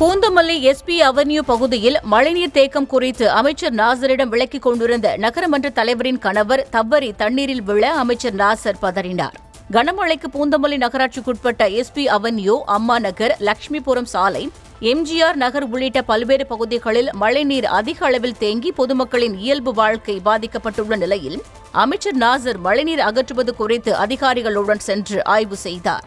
Poonamallee SP avenue பகுதியில் மழைநீர் தேக்கம் குறித்து அமைச்சர் நாசரிடம் விளக்கிக் கொண்டிருந்த நகரமன்ற தலைவரின் கணவர் தவறி தண்ணீரில் விழ அமைச்சர் நாசர் பதறினார். கனமழைக்கு பூந்தமல்லி நகராட்சிக்குட்பட்ட எஸ்பி அவென்யூ அம்மா நகர் லட்சுமிபுரம் சாலை எம்ஜிஆர் நகர் உள்ளிட்ட பல்வேறு பகுதிகளில் மழைநீர் அதிக அளவில் தேங்கி பொதுமக்களின் இயல்பு வாழ்க்கை பாதிக்கப்பட்டுள்ள நிலையில் அமைச்சர் நாசர் மழைநீர் அகற்றுவது குறித்து அதிகாரிகளுடன் சென்று ஆய்வு செய்தார்.